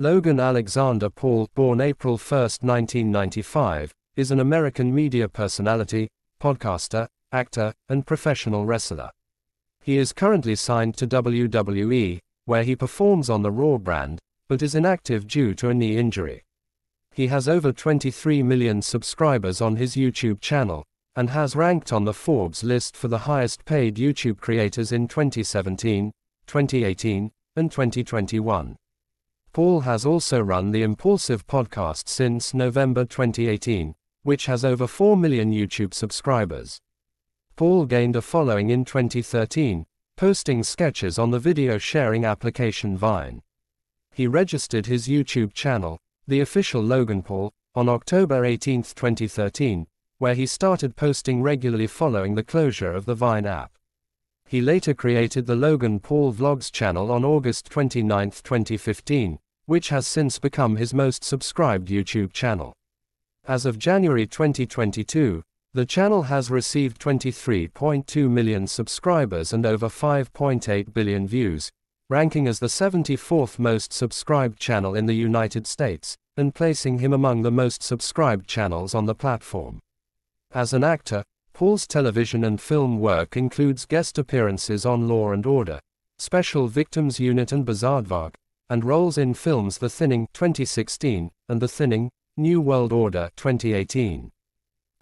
Logan Alexander Paul, born April 1, 1995, is an American media personality, podcaster, actor, and professional wrestler. He is currently signed to WWE, where he performs on the Raw brand, but is inactive due to a knee injury. He has over 23 million subscribers on his YouTube channel, and has ranked on the Forbes list for the highest paid YouTube creators in 2017, 2018, and 2021. Paul has also run the Impulsive podcast since November 2018, which has over 4 million YouTube subscribers. Paul gained a following in 2013, posting sketches on the video sharing application Vine. He registered his YouTube channel, the official Logan Paul, on October 18, 2013, where he started posting regularly following the closure of the Vine app. He later created the Logan Paul Vlogs channel on August 29, 2015, which has since become his most subscribed YouTube channel. As of January 2022, the channel has received 23.2 million subscribers and over 5.8 billion views, ranking as the 74th most subscribed channel in the United States, and placing him among the most subscribed channels on the platform. As an actor, Paul's television and film work includes guest appearances on Law and Order, Special Victims Unit and Bizaardvark, and roles in films The Thinning 2016 and The Thinning New World Order 2018.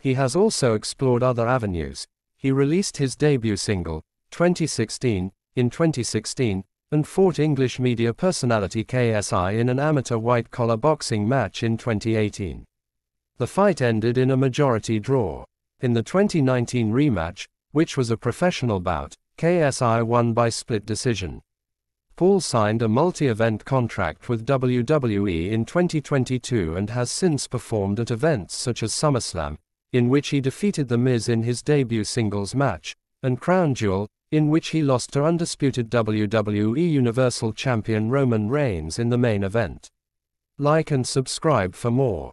He has also explored other avenues. He released his debut single, 2016, in 2016, and fought English media personality KSI in an amateur white collar boxing match in 2018. The fight ended in a majority draw. In the 2019 rematch, which was a professional bout, KSI won by split decision. Paul signed a multi-event contract with WWE in 2022 and has since performed at events such as SummerSlam, in which he defeated The Miz in his debut singles match, and Crown Jewel, in which he lost to undisputed WWE Universal Champion Roman Reigns in the main event. Like and subscribe for more.